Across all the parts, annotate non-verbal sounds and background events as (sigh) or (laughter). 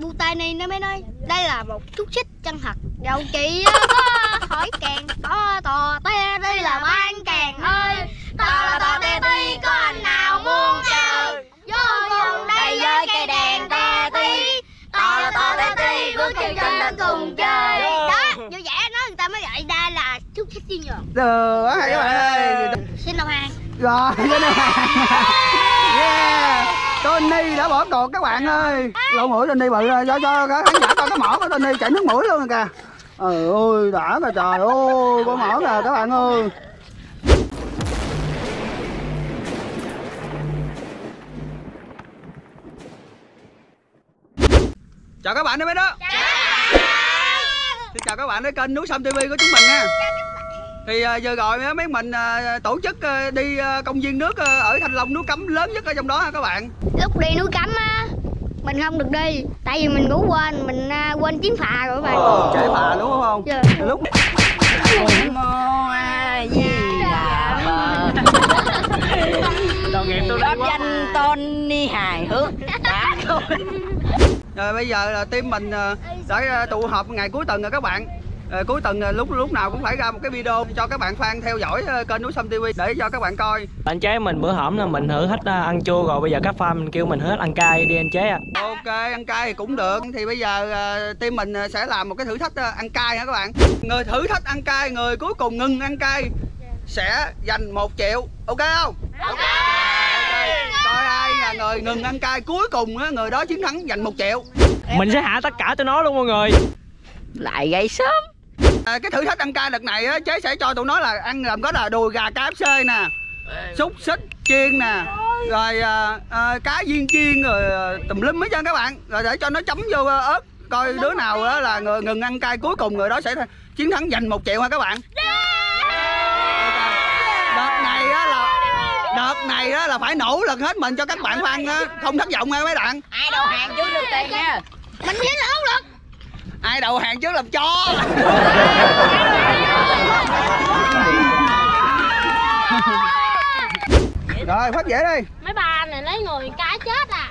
bu tay ni nó mới nói đây là một chút xích chân thật. Đầu chị có (laughs) hỏi càng có tò te đây là ban càng ơi tò là tò te ti có anh nào muốn chơi? Vô cùng đây với cây đèn te ti tò là tò te ti bước chân chân lên cùng chơi. Đó vui vẻ nói người ta mới gọi đây là chút xích chuyên nghiệp Được các bạn ơi. Xin lỗi hàng. Rồi cái này Yeah Tony đã bỏ cuộc các bạn ơi. Lỗ mũi Tony bự rồi. Cho cho khán giả coi cái mỏ của Tony chảy nước mũi luôn rồi kìa. Trời ơi đã rồi trời ơi con mỏ kìa các bạn ơi. Chào các bạn đến mấy đó Xin chào các bạn đến kênh Núi Sâm TV của chúng mình nha thì à, giờ rồi mấy mình à, tổ chức à, đi à, công viên nước à, ở Thanh Long núi cấm lớn nhất ở trong đó ha các bạn. Lúc đi núi cấm á mình không được đi tại vì mình ngủ quên mình à, quên chuyến phà rồi các bạn. Trễ phà đúng không? Dạ. lúc (laughs) Đồng nghiệp tôi Pháp danh Tony hài hước. Đã rồi bây giờ là team mình à, đã à, tụ họp ngày cuối tuần rồi các bạn Ờ, cuối tuần à, lúc lúc nào cũng phải ra một cái video cho các bạn fan theo dõi à, kênh núi Sâm TV để cho các bạn coi. Anh chế mình bữa hổm là mình thử hết ăn chua rồi bây giờ các fan mình kêu mình hết ăn cay đi anh chế à ok ăn cay thì cũng được thì bây giờ team mình sẽ làm một cái thử thách ăn cay hả các bạn? Người thử thách ăn cay người cuối cùng ngừng ăn cay sẽ dành một triệu ok không? Ok. Coi ai là người ngừng ăn cay cuối cùng á, người đó chiến thắng giành một triệu. Mình sẽ hạ tất cả tụi nó luôn mọi người. Lại gây sớm à, cái thử thách ăn cay đợt này á, chế sẽ cho tụi nó là ăn làm có là đùi gà KFC nè xúc xích chiên nè rồi à, à, cá viên chiên rồi à, tùm lum hết trơn các bạn. Rồi để cho nó chấm vô à, ớt coi đứa nào đó là người ngừng ăn cay cuối cùng người đó sẽ chiến thắng giành một triệu ha các bạn. Đợt này á là đợt này á là phải nỗ lực hết mình cho các bạn á không thất vọng nha mấy bạn. Ai đầu hàng trước được tiền nha. Mình là ốc lực ai đầu hàng trước làm cho? Rồi phát dễ đi. Mấy bà này lấy người cá chết à.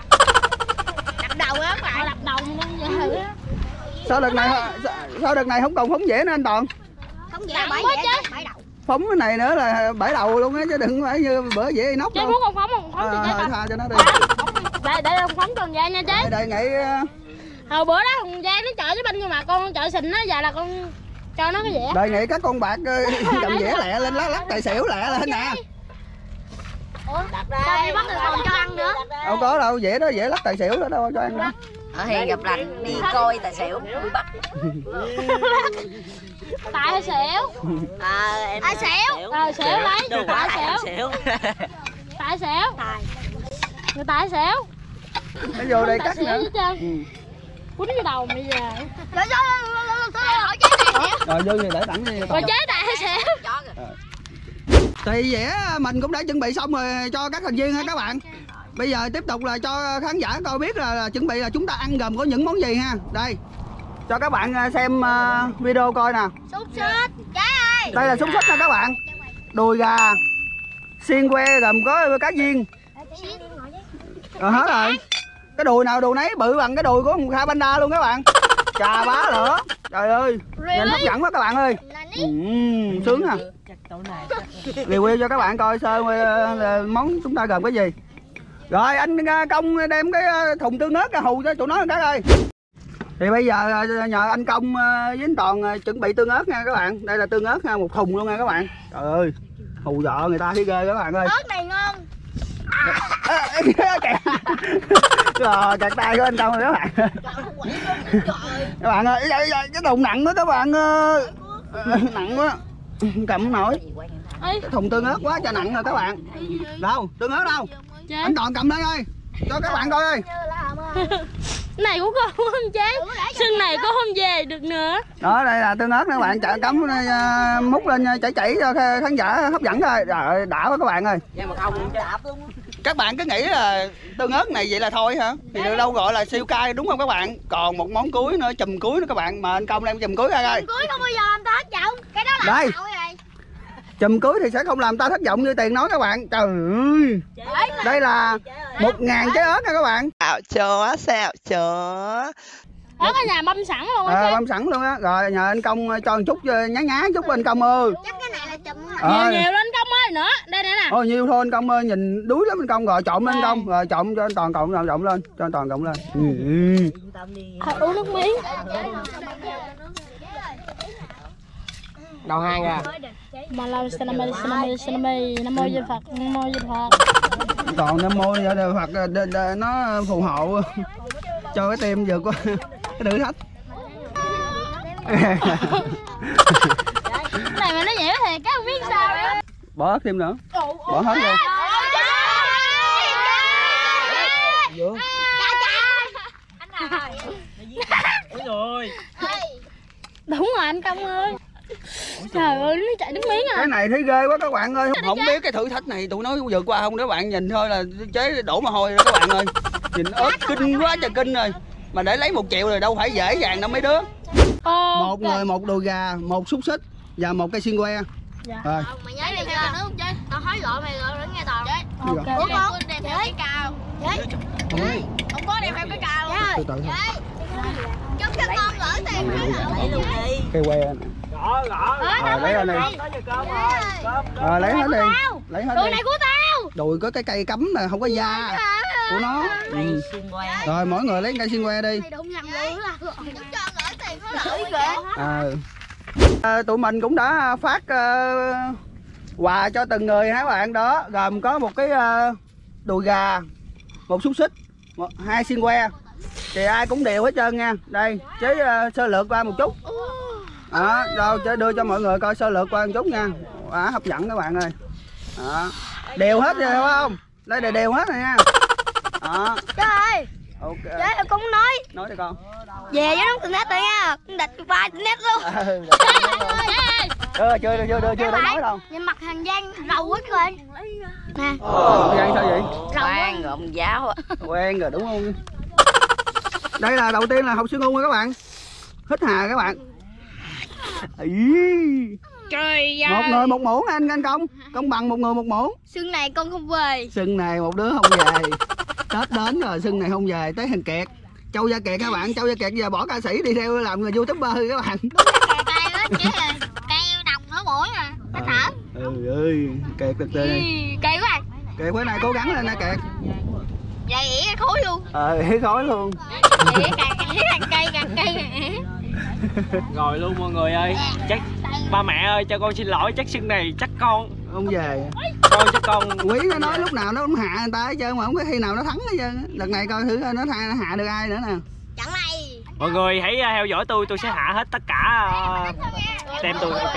Đập đầu á bạn đập đầu luôn giờ á sao đợt này sao- sao đợt này không còn phóng dễ nữa anh toàn? Không vậy bảy dễ chết bảy đầu. Phóng cái này nữa là bể đầu luôn á chứ đừng phải như bữa dễ nóc đâu. muốn con phóng không phóng cho à, thôi coi tha cho nó đi. Để để con phóng con ra nha chế đề nghị ờ, hồi bữa đó thằng giang nó chở với banh nhưng mà con chở xịn á giờ là con cho nó cái dẻ đề nghị các con bạc ờ, (laughs) cầm dẻ lẹ lên lá lắc tài xỉu lẹ lên nè. Sao đi bắt được còn cho ăn nữa. Đâu có đâu dễ đó dễ lắc tài xỉu đó đâu cho ăn đâu. Ở hiền gặp lành đi coi tài xỉu bắt. (laughs) Tại hay xỉu? À em ai xỉu? ờ xỉu lấy. Quá xỉu. tại xỉu. Người tại xỉu. Nó vô đây cắt nữa. Quýnh vô đầu bây giờ rồi vô thì để tặng đi. Rồi chế tại hay xỉu Chó kìa thì vẽ mình cũng đã chuẩn bị xong rồi cho các thành viên ha các bạn. Bây giờ tiếp tục là cho khán giả coi biết là, là chuẩn bị là chúng ta ăn gồm có những món gì ha. Đây. Cho các bạn à, xem à, video coi nè. Xúc xích. Ơi đây là xúc xích nha các bạn. Đùi gà xiên que gồm có cá viên. Rồi hết rồi cái đùi nào đùi nấy bự bằng cái đùi của một kha panda luôn các bạn. Chà bá lửa. Trời ơi. Nhìn hấp dẫn quá các bạn ơi. Ừ, sướng à review cho các bạn coi sơ ờ, là món chúng ta gồm cái gì. Rồi anh ờ, công đem cái ờ, thùng tương ớt ra hù cho tụi nó cái ơi thì bây giờ ờ, nhờ anh công ờ, với anh toàn ờ, chuẩn bị tương ớt nha các bạn. Đây là tương ớt nha một thùng luôn nha các bạn. Trời ơi. Hù dọ người ta thấy ghê các bạn ơi. Ớt này ngon rồi chặt tay của anh công rồi các bạn. Các bạn ơi cái, cái, cái thùng nặng đó các bạn ơi nặng quá. cầm không nổi. Cái thùng tương ớt quá trời nặng rồi các bạn. Đâu tương ớt đâu? Anh toàn cầm đây ơi. Cho các bạn coi ơi. Cái này của con không chế sưng này con không về được nữa. Đó đây là tương ớt các bạn. Chợ cắm uh, múc lên uh, chảy chảy cho kh- khán giả hấp dẫn thôi. Rồi đã quá các bạn ơi Các bạn cứ nghĩ là tương ớt này vậy là thôi hả? Thì được đâu gọi là siêu cay đúng không các bạn? Còn một món cuối nữa chùm cuối nữa các bạn. Mà anh công đem chùm cuối ra coi. Cuối không bao giờ làm ta thất vọng. Cái đó là Đây. rồi. Chùm cuối thì sẽ không làm ta thất vọng như tiền nói các bạn. Trời ơi. Đây là một ngàn trái ớt nha các bạn. Xạo chó xạo chó Ở cái nhà băm sẵn luôn à, băm sẵn luôn á. Rồi nhờ anh công cho một chút ờ, nhá nhá chút anh công ơi Chắc cái này là chùm Ờ. Nhiều nhiều lên công ơi nữa. Đây nè nè. Ôi nhiều thôi anh công ơi nhìn đuối lắm anh công. Rồi trộn lên công. Rồi. Trộn cho anh toàn cộng trộn trộn lên cho anh toàn cộng lên. Ừ. ừ. à, Uống nước miếng. Đầu hàng à? Mà lâu sinami sinami sinami Nam mô Di Phật Nam mô Di Phật. Còn nam mô đời Phật ờ, nó phù hộ. Cho cái tim vượt qua cái thử thách Cái này mà nó dễ thì các không biết sao bỏ thêm nữa. Bỏ hết luôn. Ôi rồi? Đúng rồi. Anh Công ơi. Trời ơi. nó chạy nước miếng à. Cái này thấy ghê quá các bạn ơi. Không biết cái thử thách này tụi nó vượt qua không các bạn nhìn thôi là chế đổ mồ hôi rồi các bạn ơi. Nhìn ớt kinh quá trời kinh rồi mà để lấy một triệu rồi đâu phải dễ dàng đâu mấy đứa. Một người một đùi gà một xúc xích và một cây xiên que. Dạ. rồi. Mày nhớ đi theo nữa không chơi Tao hối lộ mày rồi nghe tao. Gì Ok vậy? Ủa con đem theo cái cao. Ôi, Không có đem theo cái từ từ thôi. Chúc cho con gửi tiền cây que này. Gõ gõ rồi lấy ra rồi Cơm rồi lấy hết đi. lấy hết Đùi này của tao. Đùi có cái cây cắm là không có da của nó. Ừ. rồi mỗi người lấy cây xiên que đi. Là Ờ. À, tụi mình cũng đã phát ờ, quà cho từng người hả bạn? Đó gồm có một cái ờ, đùi gà một xúc xích một, hai xiên que. Thì ai cũng đều hết trơn nha. Đây chế ờ, sơ lược qua một chút. Đó rồi chế đưa cho mọi người coi sơ lược qua một chút nha. Quá hấp dẫn các bạn ơi. Đó. đều hết rồi phải không? Đây đều đều hết rồi nha đó Trời ơi. Ok. Chế em cũng nói. Nói đi con. Về với nó từ nét rồi nha. Con địch vài từ nét luôn. Ừ, chưa chưa chưa chưa chưa đã nói đâu Nhìn mặt hàng Giang rầu quá trời Nè. Giang sao vậy? Rầu quá. Khoan gồm giáo quen rồi đúng không? Đây là đầu tiên là học sư ngu nha các bạn. Hít hà các bạn. Ý. Trời một người một muỗng anh anh công. Công bằng một người một muỗng Xương này con không về. Sưng này một đứa không về tết đến rồi sưng này không về tới hình kẹt châu gia kẹt các bạn? Châu gia kẹt giờ bỏ ca sĩ đi theo làm người youtuber các bạn? Cây cây đó chứ Cây đồng ở mũi à Nó thở ừ ơi kẹt tế này Cây quá. Kẹt bữa nay cố gắng lên nha kẹt Vậy ỉa cái khối luôn. Ờ hí khói luôn. Ỉa càng ỉa càng cây càng cây ỉa Rồi luôn mọi người ơi. Chắc ba mẹ ơi cho con xin lỗi chắc xưng này chắc con không về. Con chắc con quý nó nói lúc nào nó cũng hạ người ta hết trơn mà không có khi nào nó thắng hết trơn á. lần này coi thử coi nó tha- nó hạ được ai nữa nè. Chẳng này Mọi người hãy à, theo dõi tôi tôi sẽ hạ hết tất cả à, tem tôi ok.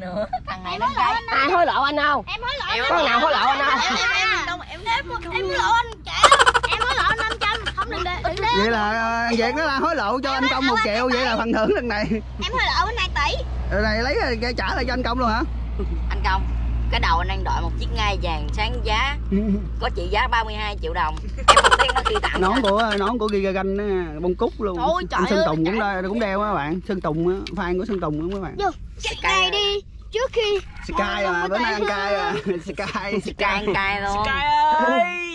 Nữa thằng này nó cái ai hối lộ anh không? Em hối lộ có nào hối lộ anh không? Em em em hối lộ anh trẻ Em hối lộ anh 500 Không đừng để đừng để vậy là ờ, Việt nó là hối lộ cho anh công một triệu vậy là phần thưởng lần này. Em hối lộ anh 2 tỷ. Rồi này lấy cái trả lại cho anh công luôn hả (laughs) anh công cái đầu anh đang đội một chiếc ngai vàng sáng giá (laughs) có trị giá 32 triệu đồng. Em không biết nó khi tặng nón của nón của Giga Ganh á, bông cúc luôn. Trời ơi, trời anh Sơn ơi, Tùng cũng đeo cũng đeo á các bạn. Sơn Tùng á fan của Sơn Tùng á các bạn. Vô Cái này đi Trước khi Sky à bữa nay ăn cay à. (laughs) Sky cay cay luôn. Sky ơi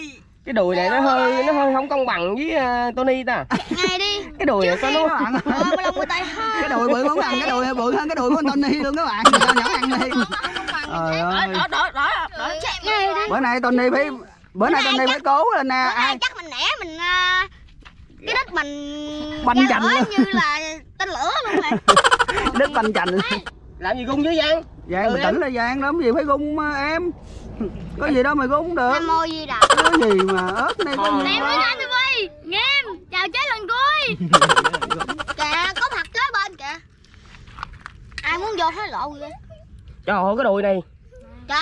cái đùi này nó hơi nó hơi không công bằng với uh, Tony ta. Ngày đi. Cái đùi này có nó bạn Ờ cái đùi bự không ăn cái đùi bự hơn cái đùi của anh Tony luôn các bạn. Cho nhỏ ăn đi. Trời ơi. đó đó đó bữa nay Tony phải bữa nay Tony phải cố lên nè. ai? chắc mình nẻ mình à, Cái đít mình Banh chành như là tên lửa luôn mà (laughs) đứt banh chành. Làm gì gung với Giang Giang Ừ, bình tĩnh là Giang lắm gì phải gung mà em. Có gì đâu mà gung được. Nam mô Di Đà. Có gì mà ớt này có gì Em mà nói anh TV Chào chế lần cuối. (laughs) Kìa có mặt kế bên kìa. Ai muốn vô hối lộ vậy? Trời ơi cái đùi này. Trời.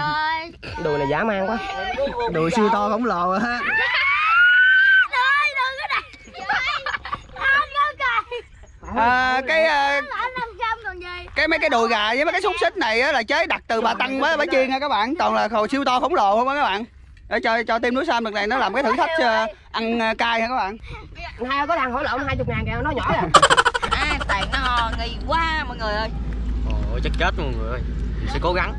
Ơi (laughs) cái đùi này dã man quá. Đùi siêu to khổng lồ á Ơi đừng có đặt Không có cài à, cái à, Lỡ 500 còn gì cái mấy cái đùi gà với mấy cái xúc xích này á là chế đặt từ bà tăng với bà chiên nha các bạn. Toàn là khổ siêu to khổng lồ không á các bạn. Để cho cho team núi sam được này nó làm cái thử thách à, ăn à, cay hả các bạn? Hai có đang hối lộ hai chục ngàn kìa nó nhỏ (laughs) à à, tiền nó nghi quá mọi người ơi. Ôi chắc chết mọi người ơi. Mình sẽ cố gắng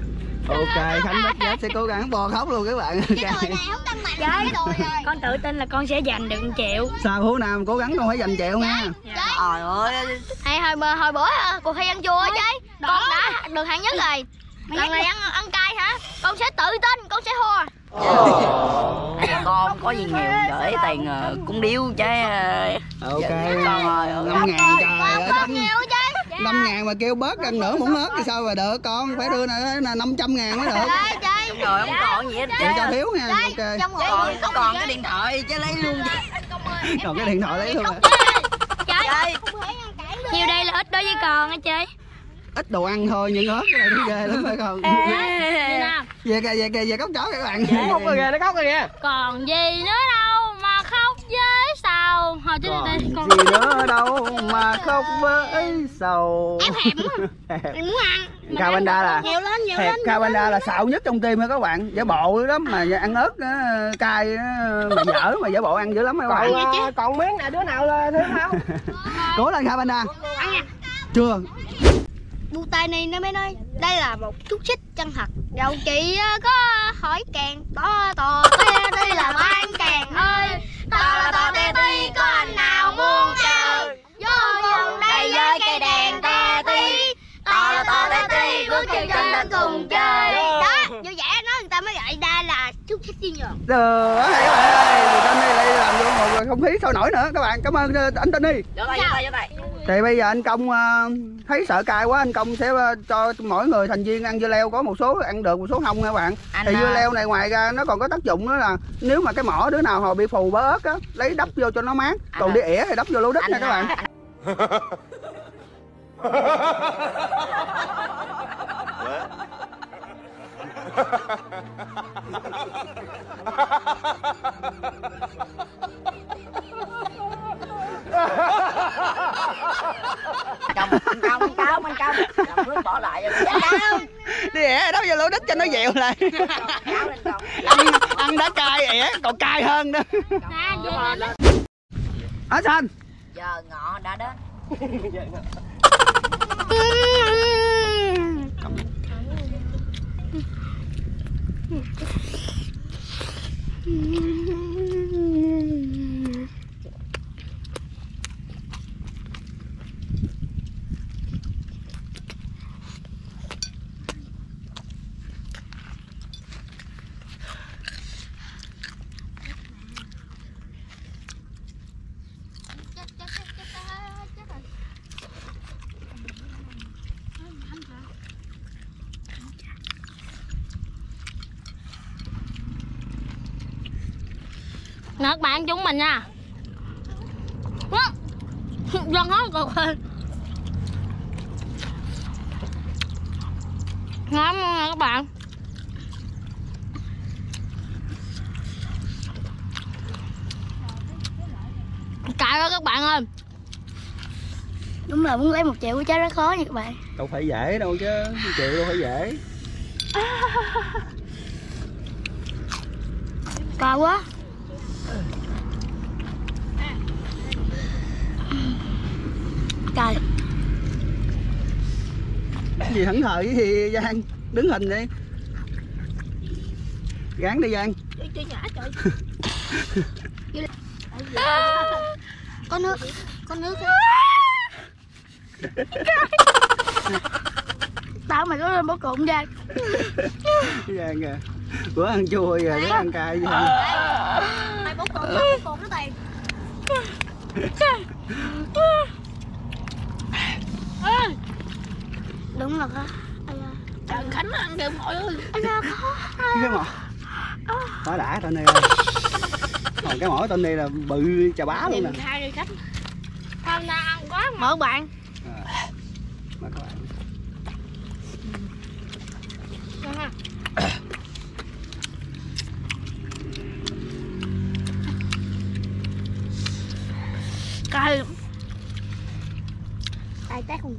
ok khánh đất giá sẽ cố gắng bò khóc luôn các bạn. Cái đồi này không cân bằng cái đồi rồi. con tự tin là con sẽ giành được 1 triệu. Sao hú nam cố gắng con phải giành triệu nha. Trời ơi. Hay hồi bữa hồi bữa à, cuộc thi ăn chua chứ con đã được hạng nhất rồi. Lần này ăn ăn cay hả? Con sẽ tự tin con sẽ thua con có gì nhiều gửi tiền ờ, cúng điếu chứ. Ờ, ok con ơi. năm ngàn trời ơi con năm nhiều chứ năm ngàn mà kêu bớt gần nửa muốn hết thì sao mà được? Con phải đưa là năm trăm ngàn mới được. Chơi rồi không còn gì hết chị cho thiếu nha ok. còn còn cái điện thoại chứ lấy luôn còn cái điện thoại lấy luôn chơi nhiều đây là ít đối với con á chơi ít đồ ăn thôi nhưng hết cái này thấy ghê lắm phải không về kìa về kìa về cốc chó các bạn. Khóc rồi kìa nó khóc rồi kìa. Còn gì nữa đâu mà khóc với sầu. Hồi chứ đây con gì nữa đâu mà khóc với sầu? Mình muốn ăn. Kha Panda là nhiều lên nhiều hẹp. lên Kha Panda là xạo nhất trong tim á các bạn. Giả bộ dữ lắm mà ăn ớt á, cay á, mà dở mà giả bộ ăn dữ lắm các bạn. Còn à, còn miếng nào đứa nào là thế không? (laughs) Cố lên Panda ăn nha chưa. Bu tay này nó mới nói đây là một chút xích chân thật. Đầu chị có hỏi càng to to đây là ban càng ơi to là to te ti con nào muốn chơi? Vô cùng đây với cây đèn te ti to là to te ti bước chân chân lên cùng chơi đó vui vẻ nói người ta mới gọi đây nghiệp được hay các bạn ơi người Tony lại làm cho một không khí sôi nổi nữa. Các bạn cảm ơn ờ, anh Tony vô tay vô tay vô tay thì bây giờ anh công ờ, thấy sợ cay quá anh công sẽ ờ, cho mỗi người thành viên ăn dưa leo có một số ăn được một số không nha các bạn. Anh, thì dưa leo này ngoài ra nó còn có tác dụng nữa là nếu mà cái mỏ đứa nào họ bị phù bớ ớt á lấy đắp vô cho nó mát. Còn đi ỉa thì đắp vô lỗ đất nha các bạn. anh- (laughs) công công công anh công làm nước bỏ lại rồi đi ỉa đắp vô lỗ đất cho nó dịu lại. Ăn ăn đã cay ỉa còn cay hơn nữa á xanh giờ ngọ đã đến (laughs) nè các bạn chúng mình nha. Lần hết cực rồi. Ngon luôn nè các bạn. Cay đó các bạn ơi. Đúng là muốn lấy một triệu của trái rất khó nha các bạn. Đâu phải dễ đâu chứ chịu đâu phải dễ. Cao quá Cái gì thẫn thờ với thì Giang đứng hình đi. Gán đi Giang. Có (laughs) nước có nước tao mày có lên bó cụm ra Giang kìa bữa ăn chua rồi bữa ăn cay gì mày bó cụm bó cụm nó tiền đúng rồi đó Trời Khánh ăn kìa mọi ơi da khó cái mỏ. Quá đã tên này còn cái mỏ tên này là bự chà bá luôn nè. Hai người khách Hôm nay ăn quá mở bạn mà các bạn Cay Tài tác không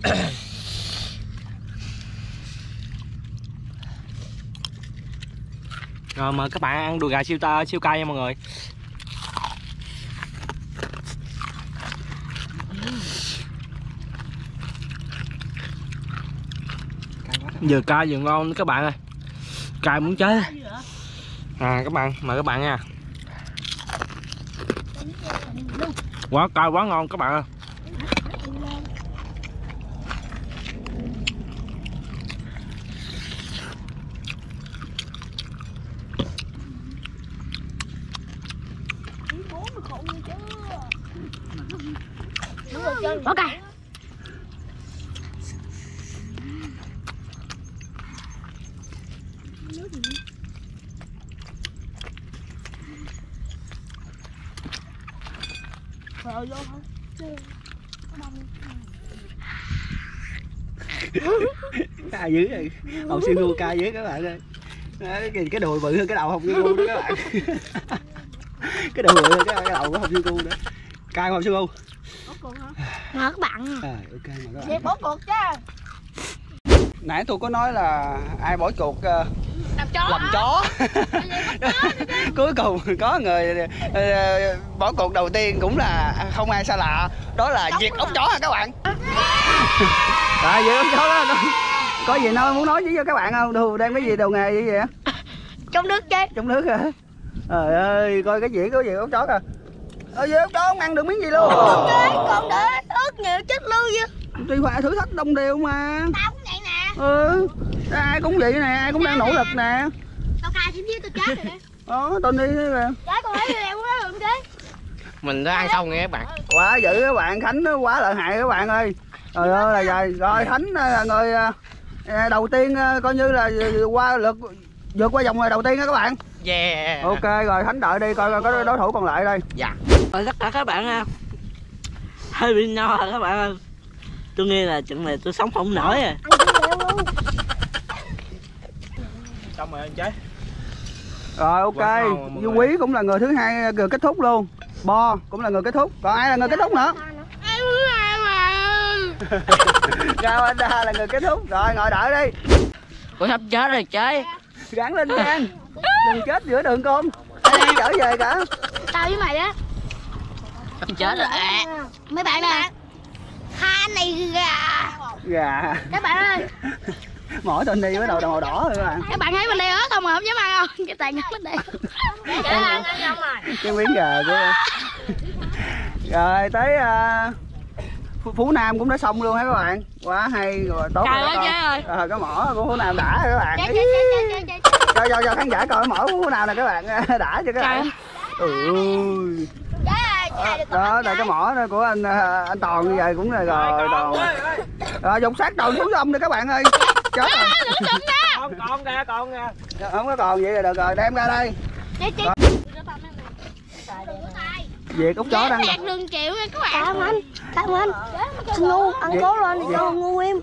rồi, mời các bạn ăn đùi gà siêu ta, siêu cay nha mọi người. Vừa cay vừa ngon, các bạn ơi. cay muốn chết à các bạn, mời các bạn nha quá cay, quá ngon, các bạn ơi ok ca dữ rồi hồng siêu ngu ca dữ các bạn ơi. Cái, cái đùi bự hơn cái đầu không siêu ngu đó các bạn. (laughs) cái hơn cái, cái đầu của hồng siêu ngu đó cay không siêu ngu Ngờ các bạn à, ok mà các bạn bố cuộc chứ. Nãy tôi có nói là ai bỏ chuột uh, làm chó làm chó. (laughs) Cuối cùng có người ờ, bỏ cuộc đầu tiên cũng là không ai xa lạ đó là diệt ốc chó hả các bạn? Rồi (laughs) diệt ốc chó đó có, gì nói muốn nói với các bạn không? Đồ đang cái gì đầu nghề gì vậy? Trong nước chứ. Trong nước hả trời ơi coi cái gì có gì ốc chó kìa. Ờ diệt ốc chó không ăn được miếng gì luôn. Đấy, con để ớt nhiều chất lưu chứ tuy phải thử thách đồng đều mà. Tao cũng vậy nè. Ừ ai cũng vậy nè ai cũng đang nỗ lực nè. Tao khai thêm với tao chết rồi nè đó tên đi thế kìa Đấy con thấy em nói được chứ mình đã ăn xong nghe các bạn. Quá dữ các bạn khánh nó quá lợi hại các bạn ơi. Trời ơi là vậy. Rồi khánh là người à, đầu tiên à, coi như là qua lượt vượt qua vòng đầu tiên đó các bạn yeah. Ok rồi khánh đợi đi coi coi có đối thủ còn lại đây. Dạ. Rồi tất cả các bạn ha Hơi bị no rồi các bạn? Ơi Tôi nghĩ là trận này tôi sống không nổi à. Xong rồi anh chế rồi ok. Quá ngon mọi du người. quý cũng là người thứ hai người kết thúc luôn. Bo cũng là người kết thúc. Còn ai là người kết thúc nữa? (laughs) Gao Anda là người kết thúc? Rồi ngồi đợi đi. Tôi sắp chết rồi chơi gắn lên nha (laughs) đừng chết giữa đường con. Đi trở về cả. Tao với mày á. Sắp chết rồi. À. Mấy bạn nè. Hai anh này gà. Gà. Các bạn ơi. Mỗi tên đi với đầu màu đỏ rồi các bạn. Các bạn thấy mình đeo ớt không mà không dám ăn không? Cái tay ngắt lên đây. Ăn ăn rồi cái miếng gà của rồi tới à, Phú- nam cũng đã xong luôn hả các bạn? Quá hay rồi tốt Trời rồi ơi, con. Ờ, cái mỏ của phú nam đã rồi các bạn. Chơi chơi chơi chơi chơi chơi cho cho cho khán giả coi mỏ phú nam nè các bạn. (laughs) Đã cho các bạn? ui. Đó là cái mỏ của anh à, anh toàn như vậy cũng là rồi toàn rồi. dùng sát đầu xuống sông đi các bạn ơi. Chết. Rồi. Còn còn kìa còn kìa không có còn vậy là được rồi đem ra đây. Chơi chơi việc ốc chó đang Đạt đường triệu nha các bạn. Cảm anh Cảm anh. Xin ngu Ăn cố lên ngu em.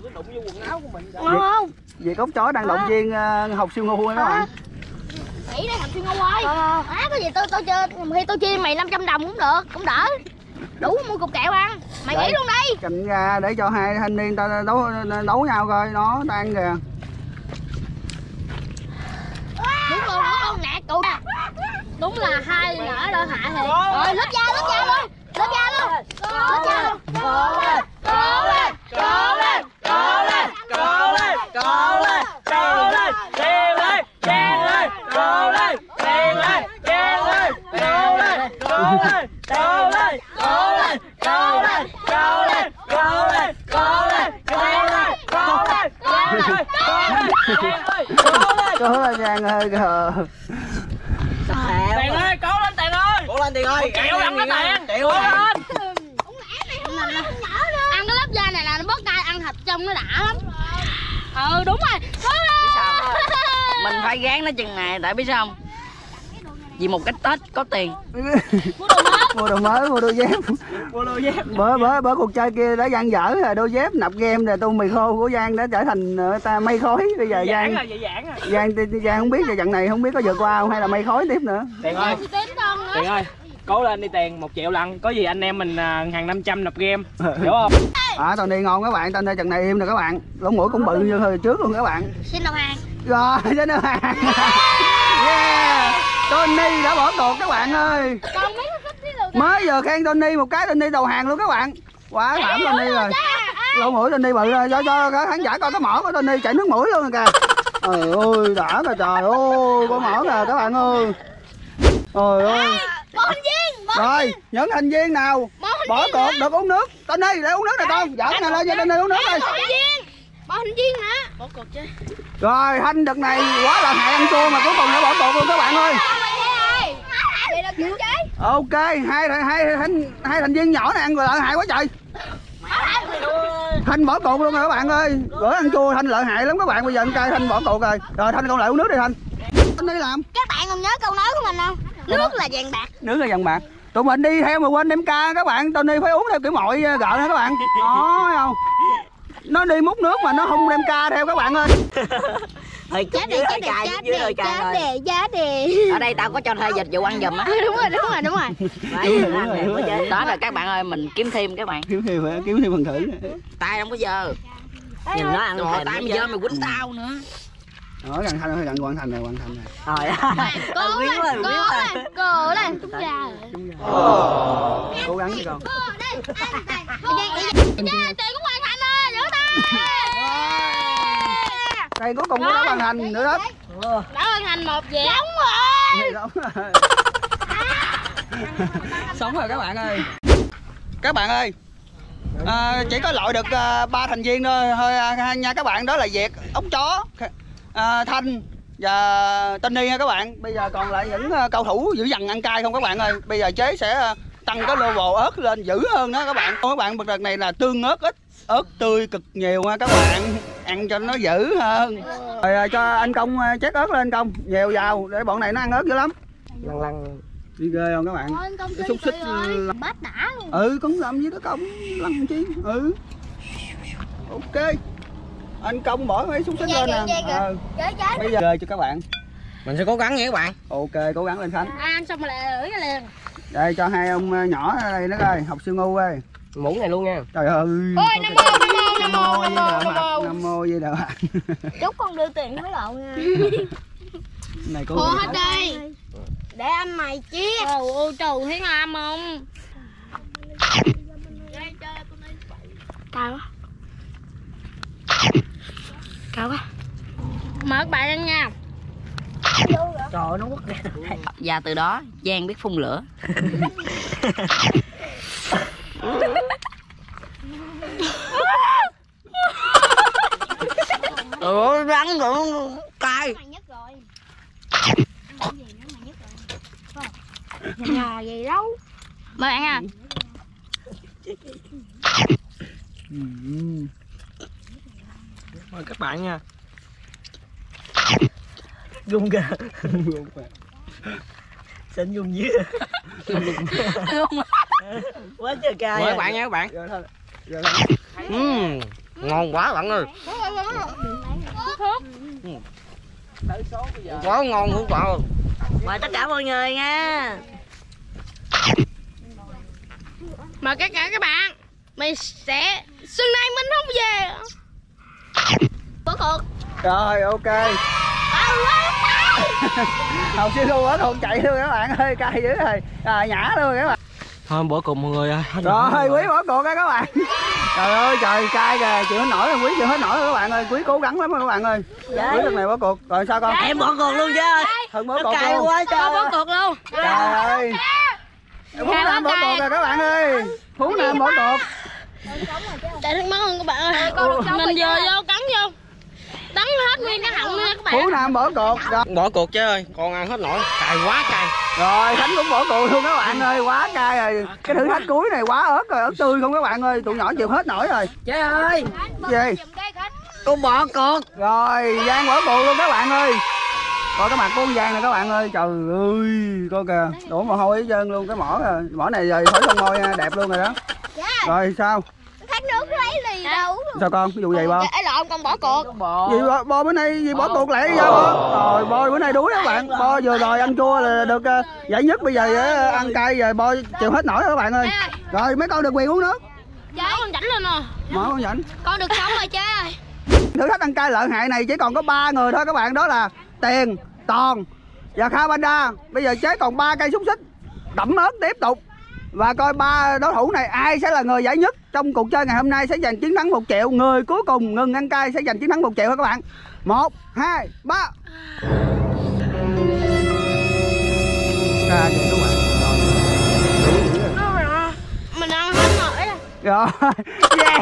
Ngon không việc ốc chó đang động viên à, học siêu ngu nha các bạn Nghĩ đây làm siêu ngu ơi Á có gì tôi tôi chơi Khi tôi chia mày 500 đồng cũng được Cũng đỡ. Đủ mua cục kẹo ăn. Mày nghĩ luôn đi. cạnh ra để cho hai thanh niên ta đấu đấu nhau coi nó đang kìa. Đúng luôn đúng luôn nè cụ nè. Đúng là hai nở đỡ hạ thiệt Rồi lớp da lớp da luôn. Lớp da luôn. Lớp da luôn. Cố lên Cố lên Cố lên Cố lên Cố lên, cố lên, cố lên, leo lên, chen lên, cố lên, leo lên, chen lên, cố lên, cố lên, cố lên, cố lên, cố lên, cố lên, cố lên, cố lên, leo lên, cố lên, cố lên, cố lên, chen ơi, cố lên. có là giang ơi kìa Tiền ơi, cố lên tiền ơi. cố lên tiền ơi Chịu ăn cái tiền. Chịu lên. Ăn cái lớp da này là nó bớt cay Ăn thịt trong nó đã lắm Ừ đúng rồi Cố lên (laughs) Mình phải gán nó chừng này Tại biết sao không Vì một cái Tết có tiền (laughs) mua đồ mới mua đôi dép Mua đôi dép. bữa bữa bữa cuộc chơi kia đã giang dở rồi đôi dép nạp game rồi tô mì khô của giang đã trở thành ờ, ta mây khói bây giờ giang giang giang không biết là trận này không biết có vượt qua không hay là mây khói tiếp nữa Tiền ơi, tiền ơi. Cố lên đi tiền, một triệu lần. Có gì anh em mình à, hàng 500 nạp game. Hiểu không? à tao đi ngon các bạn tao đi trận này im nè các bạn lỗ mũi cũng bự như hồi trước luôn các bạn Xin đầu hàng rồi (laughs) đến nữa yeah. Tony đã bỏ cuộc các bạn ơi. Mới giờ khen Tony một cái Tony đầu hàng luôn các bạn. Quá thảm Tony rồi. lỗ mũi Tony bự rồi. Cho cho khán giả coi cái mỏ của Tony chảy nước mũi luôn rồi kìa. Trời ơi đã mà trời ơi con mỏ kìa các bạn ơi. Trời ơi. viên bò rồi những thành viên nào? Bỏ cột được uống nước. Đi để uống nước nè con. Dẫn này lên cho đi uống nước đi. hình viên. Bò hình viên hả? Bò cột chứ rồi thanh đợt này quá là hại ăn chua mà cuối cùng đã bỏ cột luôn các bạn ơi. Ok hai hai hai, hai thành viên nhỏ này ăn lợi hại quá trời. Thanh bỏ cột luôn rồi các bạn ơi. Bữa ăn chua thanh lợi hại lắm các bạn bây giờ ăn cay thanh bỏ cột rồi. Rồi thanh còn lại uống nước đi thanh thanh đi làm. Các bạn còn nhớ câu nói của mình không? Nước là vàng bạc. Nước là dần bạc. Tụi mình đi theo mà quên đem ca các bạn. Tony phải uống theo kiểu mọi gợ nha các bạn. Đó không nó đi múc nước mà nó không đem ca theo các bạn ơi. (laughs) Hơi giá cay đề rồi giá đề giá đề. Ở đây tao có cho thuê dịch vụ ăn giùm á. (laughs) Đúng rồi đúng rồi đúng rồi. (laughs) Đấy, ăn đó là các bạn ơi mình kiếm thêm các bạn. Kiếm thêm phải kiếm thêm phần thử tay không có dơ. Nhìn nó ăn thèm tay mày dơ mày quýnh tao nữa. Đó gần thanh thôi gần hoàn thành này hoàn thành này trời ơi cố lên cố lên. cố lên. Chúng ra cố gắng đi con. Cũng hoàn thành rồi giữ tay đây cuối cùng nó đã hoàn thành nữa đó. Đã hoàn thành một rồi Đúng rồi. (laughs) sống rồi các bạn ơi. Các bạn ơi à, chỉ có loại được à, ba thành viên thôi thôi à, nha các bạn đó là việt ống chó à, thanh và Tony nha các bạn. Bây giờ còn lại những à, cầu thủ giữ dằn ăn cay không các bạn ơi? Bây giờ chế sẽ à, tăng cái level ớt lên dữ hơn đó các bạn. Các bạn bật đợt này là tương ớt ít ớt tươi cực nhiều nha các bạn. Ăn cho nó dữ hơn. Rồi à, cho anh công à, chét ớt lên công. Nhiều vào để bọn này nó ăn ớt dữ lắm. Lăn lăn đi ghê không các bạn? Ôi, công cái ty xúc xích là- bát đã luôn. Ừ cũng làm gì đó công. Lăn chi ừ. Ok. Anh công bỏ mấy xúc xích lên nè. chơi bây giờ ghê cho các bạn. Mình sẽ cố gắng nha các bạn. Ok cố gắng lên khánh. Ăn xong rồi lại lưỡi ra liền đây cho hai ông ờ, nhỏ ở đây nó coi học sư ngu ơi. Mũ này luôn nha. Trời ơi. Ôi nam mô nam mô nam mô nam nam mô nam mô với đạo chúc con đưa tiền hối lộ nha. (laughs) Này cô hết đi. Để anh mày chiếc trời ơi trời thấy ngon không? Cao quá. Cao quá. Mở bạn lên nha trời ơi, nó quất ra và từ đó Giang biết phun lửa. Ừ rắn cũng cay. Mày nhất rồi. Ăn cái gì nữa mày nhất rồi? Nhà gì đâu. Mời bạn à mời các bạn nha gung kìa. Xin gung dưới quá trời cay mời các bạn nha các bạn. Giờ thôi. Giờ thôi. Ừm, ngon quá bạn ơi. Quá ngon luôn bạn ơi. Mời tất cả mọi người nha. Mời tất cả các bạn. Mình sẽ xuân nay mình không về. Bữa cuộc rồi ok học sư ngu quá còn chạy luôn các bạn ơi cay dữ rồi. À, nhả luôn các bạn. Thôi bữa cùng mọi người ơi rồi. quý bỏ cuộc các bạn. Trời ơi trời cay kìa. Chịu hết nổi rồi quý chịu hết nổi rồi các bạn ơi. Quý cố gắng lắm rồi các bạn ơi. Quý lần này bỏ cuộc. Rồi sao con? Em bỏ cuộc luôn chứ ơi. Thân bỏ nó cuộc cay luôn. quá trời bỏ cuộc luôn. Trời ơi. Phú nam bỏ cuộc rồi các bạn ơi. Phú nam bỏ cuộc. Chạy thức máu hơn các bạn ơi. Mình vừa vô cắn vô đắng hết nguyên cái họng luôn nha các bạn. Phú nam bỏ cuộc rồi bỏ cuộc chứ ơi còn ăn hết nổi. Cay quá cay. Rồi khánh cũng bỏ cuộc luôn các bạn ơi quá cay rồi. Cái thử thách cuối này quá ớt rồi ớt tươi không các bạn ơi. Tụi nhỏ chịu hết nổi rồi. Trời ơi. Gì? Con bỏ cuộc rồi giang bỏ cuộc luôn các bạn ơi. Coi cái mặt của con giang này các bạn ơi. Trời ơi coi kìa. Đổ mồ hôi hết trơn luôn cái mỏ kìa mỏ này giờ thổi son môi nha, đẹp luôn rồi đó. Rồi sao lấy lì đâu sao con? Vụ gì bo ấy lộn con bỏ cuộc. Gì bo, bo bữa nay gì bỏ cuộc lại đi sao bo rồi bo bữa nay đuối đó các bạn. bo vừa rồi ăn chua là được ờ, giải nhất bây giờ ờ, ăn cay giờ bo chịu hết nổi rồi các bạn ơi. Rồi mấy con được quyền uống nước. Mở con chảnh lên nè mở con nhẫn con được sống rồi chơi ơi thử thách ăn cay lợi hại này chỉ còn có ba người thôi các bạn. Đó là tiền toàn và kha banda bây giờ chế còn ba cây xúc xích. Đậm ớt tiếp tục và coi ba đối thủ này ai sẽ là người giải nhất trong cuộc chơi ngày hôm nay sẽ giành chiến thắng một triệu. Người cuối cùng ngừng ăn cay sẽ giành chiến thắng một triệu các bạn? Một hai ba. Mình ăn hết nổi rồi (laughs) yeah.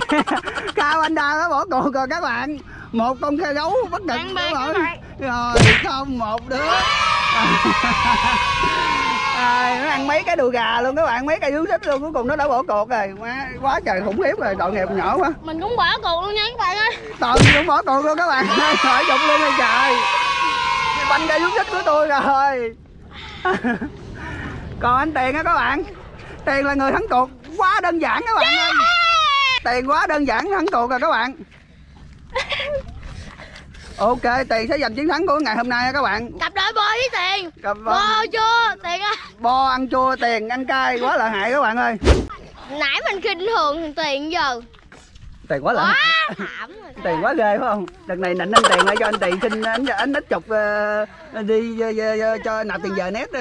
Cao anh đa nó bỏ cuộc rồi các bạn. Một con khe gấu bất các bạn. Rồi không một đứa (laughs) à, nó ăn mấy cái đùi gà luôn các bạn mấy cây dướng xích luôn cuối cùng nó đã bỏ cuộc rồi. Quá, quá trời khủng khiếp rồi tội nghiệp nhỏ quá. Mình cũng bỏ cuộc luôn nha các bạn ơi. Toàn cũng bỏ cuộc luôn các bạn (laughs) hỏi dục luôn đi trời. Banh cây dướng xích của tôi rồi. (laughs) Còn anh tiền á các bạn tiền là người thắng cuộc quá đơn giản các bạn ơi. Tiền quá đơn giản thắng cuộc rồi các bạn (laughs) ok tiền sẽ giành chiến thắng của ngày hôm nay á các bạn. Cặp đôi bò với tiền. Cặp bò chưa tiền á bo ăn chua tiền ăn cay quá lợi hại các bạn ơi. Nãy mình khinh thường tiền giờ. Tiền quá lợi hại. quá thảm rồi tiền quá ghê phải không? Đợt này nịnh anh tiền cho anh tiền xin anh anh ít chục ờ, đi ờ, cho nạp tiền giờ nét đi.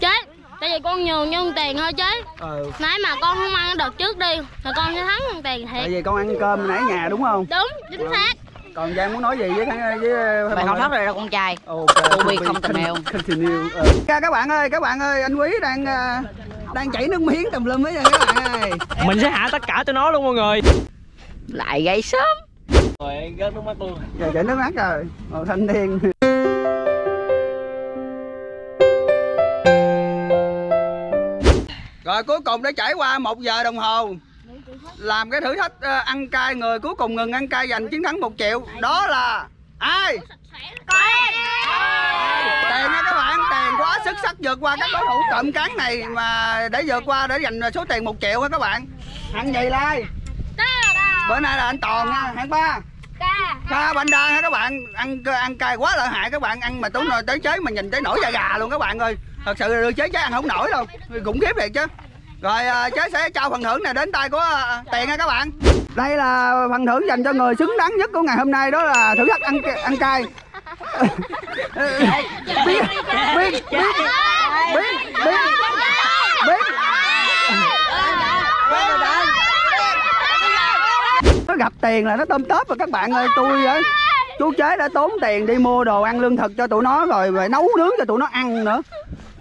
Chế tại vì con nhường nhân tiền thôi chế ừ. Nãy mà con không ăn đợt trước đi thì con sẽ thắng tiền tại thiệt vì con ăn cơm nãy nhà đúng không? Đúng chính xác còn giang muốn nói gì với với mày không thoát rồi đâu con trai. Ok To be continue. continue ừ. các bạn ơi các bạn ơi anh quý đang ờ, đang chảy nước miếng tùm lum hết rồi các bạn ơi. Mình sẽ hạ tất cả tụi nó luôn mọi người. Lại gây sớm. Rồi rớt nước mắt luôn. Giờ chảy nước mắt rồi một thanh niên rồi cuối cùng đã trải qua một giờ đồng hồ làm cái thử thách ờ, ăn cay, người cuối cùng ngừng ăn cay, giành chiến thắng một triệu. Đó là ai? Tiền nha các bạn, tiền quá sức sắc vượt qua các đối thủ cộm cán này mà để vượt qua để giành số tiền một triệu á các bạn? Hạng gì lai? Bữa nay là anh toàn nha, hạng ba. Ca Banda ha các bạn? Ăn ăn cay quá lợi hại các bạn, ăn mà tối tới chế mà nhìn tới nổi da gà luôn các bạn ơi. Thật sự là đưa chế chế ăn không nổi đâu khủng khiếp thiệt chứ rồi à, chế sẽ trao phần thưởng này đến tay của à, tiền ha các bạn. Đây là phần thưởng dành cho người xứng đáng nhất của ngày hôm nay đó là thử thách ăn ăn cay. Biết biết biết biết biết. Biết nó gặp tiền là nó tôm tớp rồi các bạn ơi tôi á chú chế đã tốn tiền đi mua đồ ăn lương thực cho tụi nó rồi phải nấu nướng cho tụi nó ăn nữa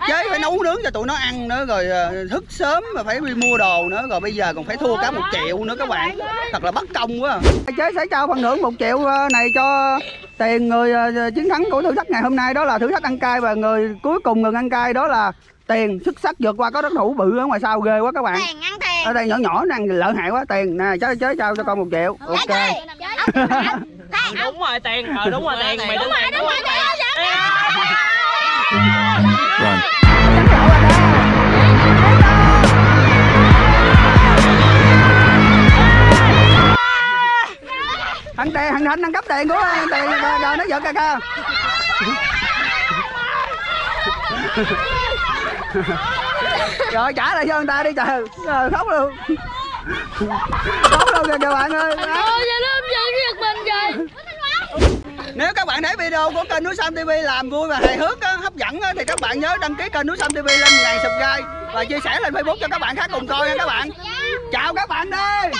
chế phải nấu nướng cho tụi nó ăn nữa rồi ờ, thức sớm mà phải đi mua đồ nữa rồi bây giờ còn phải thua cả một triệu nữa các bạn. Thật là bất công quá. À. chế sẽ trao phần thưởng một triệu ờ, này cho tiền người ờ, chiến thắng của thử thách ngày hôm nay đó là thử thách ăn cay và người cuối cùng ngừng ăn cay đó là tiền xuất sắc vượt qua có đối thủ bự ở ngoài sau ghê quá các bạn. Tiền ăn tiền. Ở đây nhỏ nhỏ năng lợi hại quá tiền. Nè chế chế trao cho con một triệu. Ok. Đúng rồi tiền. Ờ đúng rồi tiền. Mày đúng rồi đúng rồi thằng tiền thằng thanh thằng cấp tiền của tiền rồi rồi nó giật ca ca rồi trả lại cho người ta đi trời. Rồi khóc luôn. Khóc luôn kìa các bạn ơi. Ôi giờ nó dẫn giật mình rồi nếu các bạn thấy video của kênh núi Sam TV làm vui và hài hước á, hấp dẫn thì các bạn nhớ đăng ký kênh núi Sam TV lên 1000 subscribe và chia sẻ lên Facebook cho các bạn khác cùng coi nha các bạn. Chào các bạn đi